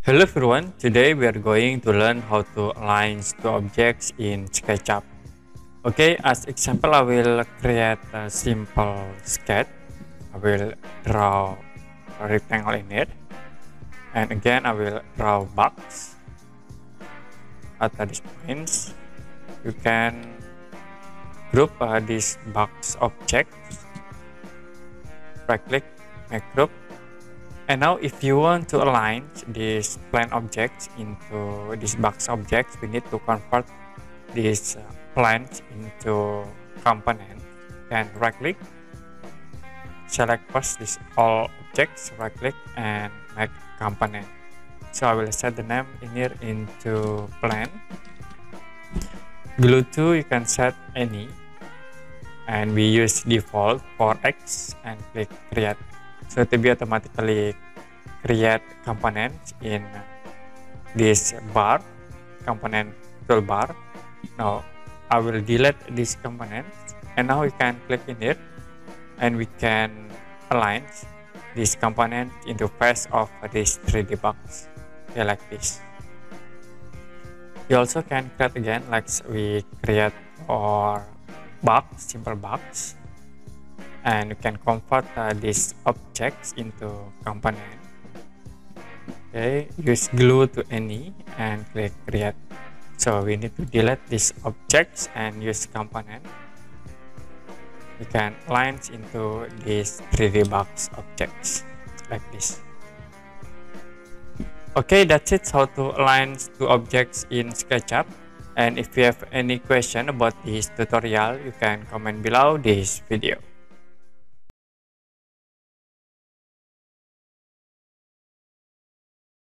Hello everyone, today we are going to learn how to align two objects in SketchUp. Okay, as example I will create a simple sketch. I will draw a rectangle in it. And again I will draw box. At these points, you can group uh, this box objects. Right click, make group, and now if you want to align these plane objects into this box objects, we need to convert these uh, planes into component. Then right click, select first this all objects, right click and make component. So I will set the name in here into plane. Below to you can set any and we use default for X and click create so to be automatically create components in this bar component toolbar. Now I will delete this component and now we can click in it and we can align this component into face of this 3D box okay, like this. You also can create again like we create our box simple box and you can convert uh, these objects into component okay use glue to any and click create. So we need to delete these objects and use component. We can lines into these 3d box objects like this. Okay that's it how to align two objects in SketchUp. And if you have any question about this tutorial you can comment below this video